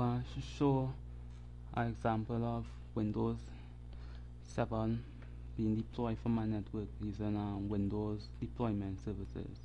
to show an example of Windows 7 being deployed from my network using um, Windows deployment services.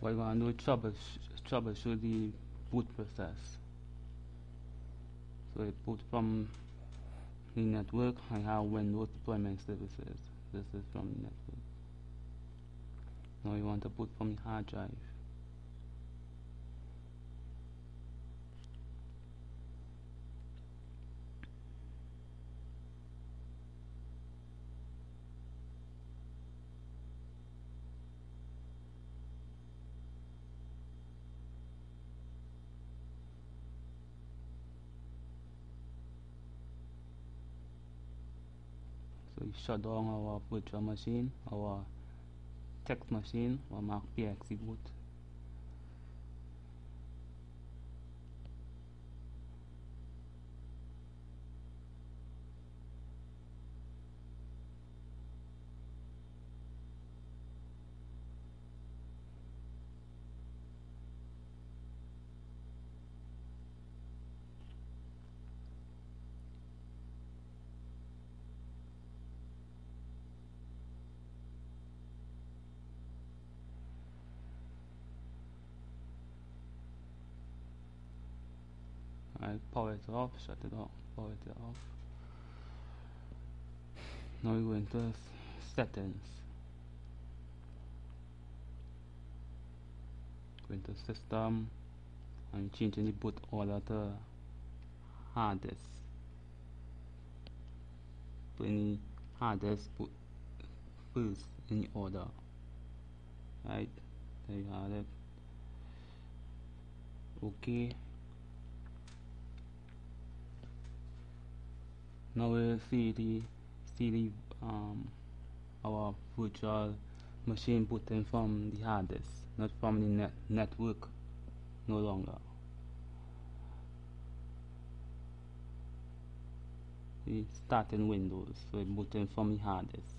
We're going to do troubleshoot, troubleshoot the boot process. So I boot from the network. I have Windows deployment services. This is from the network. Now you want to boot from the hard drive. So we shut down our virtual machine, our text machine, or mark PXE boot. Power it off, shut it off, power it off. Now we go into settings. Go into system and changing the boot order to hard disk. Put any hard disk boot first in order. Right, there you have it. Okay. Now see the see the um, our virtual machine booting from the hard disk not from the net network no longer. We starting Windows so booting from the hard disk